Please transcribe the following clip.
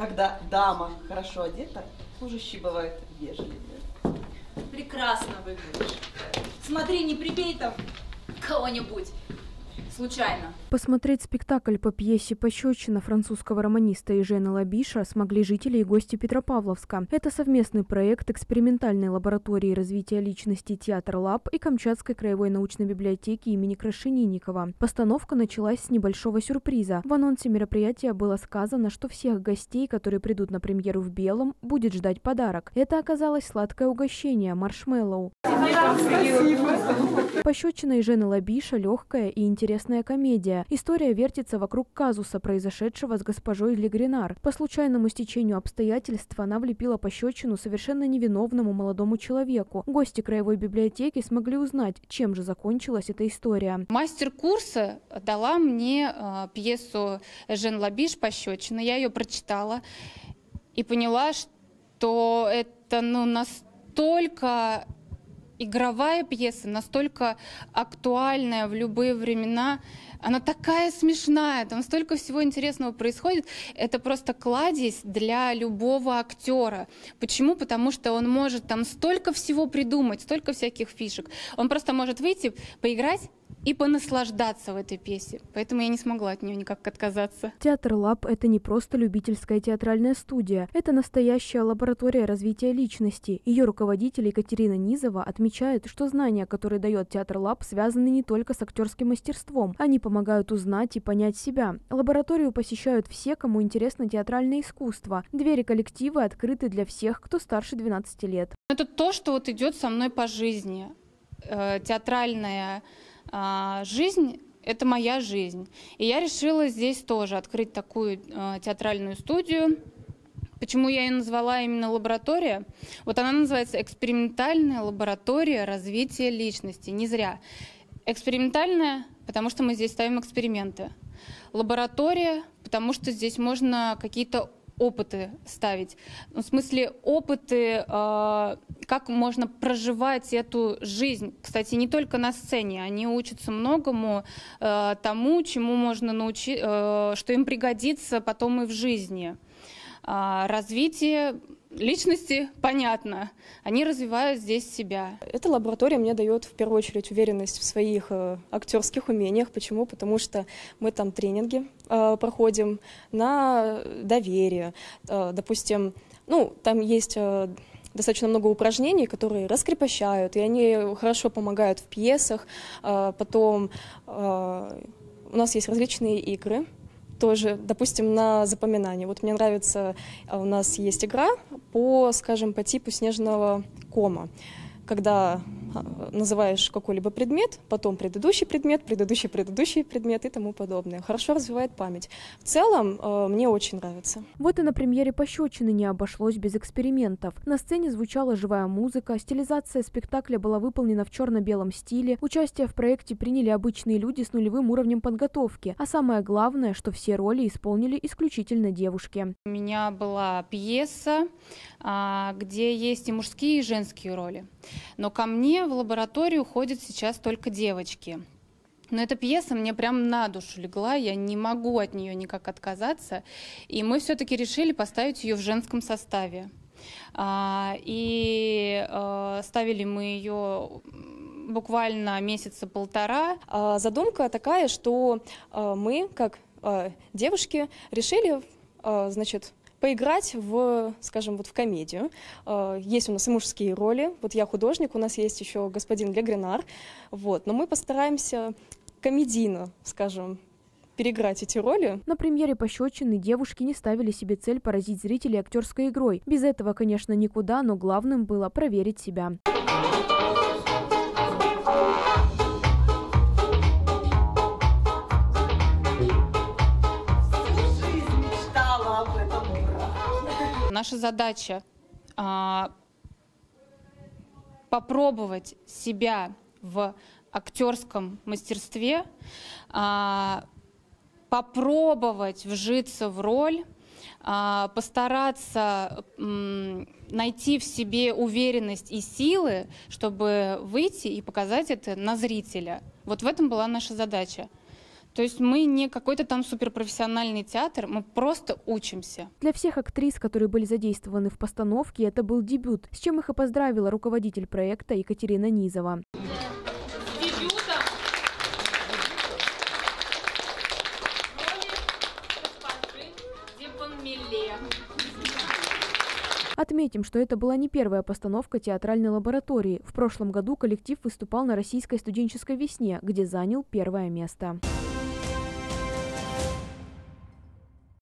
Когда дама хорошо одета, служащий бывает вежливее. Прекрасно выглядишь. Смотри, не прибей там кого-нибудь случайно. Посмотреть спектакль по пьесе «Пощечина» французского романиста Эжена Лабиша смогли жители и гости Петропавловска. Это совместный проект экспериментальной лаборатории развития личности «Театр Лаб» и Камчатской краевой научной библиотеки имени Крашенинникова. Постановка началась с небольшого сюрприза. В анонсе мероприятия было сказано, что всех гостей, которые придут на премьеру в белом, будет ждать подарок. Это оказалось сладкое угощение – маршмеллоу. Пощечина Ежена Лабиша – легкая и интересная комедия. История вертится вокруг казуса, произошедшего с госпожой Легринар. По случайному стечению обстоятельств она влепила пощечину совершенно невиновному молодому человеку. Гости краевой библиотеки смогли узнать, чем же закончилась эта история. Мастер курса дала мне э, пьесу Жен Лабиш «Пощечина». Я ее прочитала и поняла, что это ну, настолько игровая пьеса, настолько актуальная в любые времена. Она такая смешная, там столько всего интересного происходит. Это просто кладезь для любого актера. Почему? Потому что он может там столько всего придумать, столько всяких фишек. Он просто может выйти, поиграть и понаслаждаться в этой пьесе. Поэтому я не смогла от нее никак отказаться. Театр Лаб – это не просто любительская театральная студия. Это настоящая лаборатория развития личности. Ее руководитель Екатерина Низова отмечает, что знания, которые дает Театр Лаб, связаны не только с актерским мастерством. Они помогают узнать и понять себя. Лабораторию посещают все, кому интересно театральное искусство. Двери коллектива открыты для всех, кто старше 12 лет. Это то, что вот идет со мной по жизни. Э, театральная жизнь это моя жизнь. И я решила здесь тоже открыть такую э, театральную студию. Почему я ее назвала именно лаборатория? Вот она называется экспериментальная лаборатория развития личности. Не зря. Экспериментальная, потому что мы здесь ставим эксперименты. Лаборатория, потому что здесь можно какие-то опыты ставить. Ну, в смысле, опыты, э, как можно проживать эту жизнь. Кстати, не только на сцене. Они учатся многому э, тому, чему можно научить, э, что им пригодится потом и в жизни. Развитие Личности, понятно, они развивают здесь себя. Эта лаборатория мне дает в первую очередь уверенность в своих э, актерских умениях. Почему? Потому что мы там тренинги э, проходим на доверие. Э, допустим, ну, там есть достаточно много упражнений, которые раскрепощают, и они хорошо помогают в пьесах. Потом у нас есть различные игры, тоже, допустим, на запоминание. Вот мне нравится, а, у нас есть игра по, скажем, по типу снежного кома когда а, называешь какой-либо предмет, потом предыдущий предмет, предыдущий предыдущий предмет и тому подобное. Хорошо развивает память. В целом, э, мне очень нравится. Вот и на премьере «Пощечины» не обошлось без экспериментов. На сцене звучала живая музыка, стилизация спектакля была выполнена в черно-белом стиле, участие в проекте приняли обычные люди с нулевым уровнем подготовки, а самое главное, что все роли исполнили исключительно девушки. У меня была пьеса, а, где есть и мужские, и женские роли. Но ко мне в лабораторию ходят сейчас только девочки. Но эта пьеса мне прям на душу легла, я не могу от нее никак отказаться. И мы все-таки решили поставить ее в женском составе. А, и э, ставили мы ее буквально месяца полтора. А, задумка такая, что э, мы, как э, девушки, решили, значит, поиграть в, скажем, вот в комедию. А, есть у нас и мужские роли. Вот я художник, у нас есть еще господин Легренар. Вот. Но мы постараемся комедийно, скажем, переиграть эти роли. На премьере «Пощечины» девушки не ставили себе цель поразить зрителей актерской игрой. Без этого, конечно, никуда, но главным было проверить себя. Наша задача а, попробовать себя в актерском мастерстве, а, попробовать вжиться в роль, а, постараться найти в себе уверенность и силы, чтобы выйти и показать это на зрителя. Вот в этом была наша задача. То есть мы не какой-то там суперпрофессиональный театр, мы просто учимся. Для всех актрис, которые были задействованы в постановке, это был дебют, с чем их и поздравила руководитель проекта Екатерина Низова. Отметим, что это была не первая постановка театральной лаборатории. В прошлом году коллектив выступал на Российской студенческой весне, где занял первое место.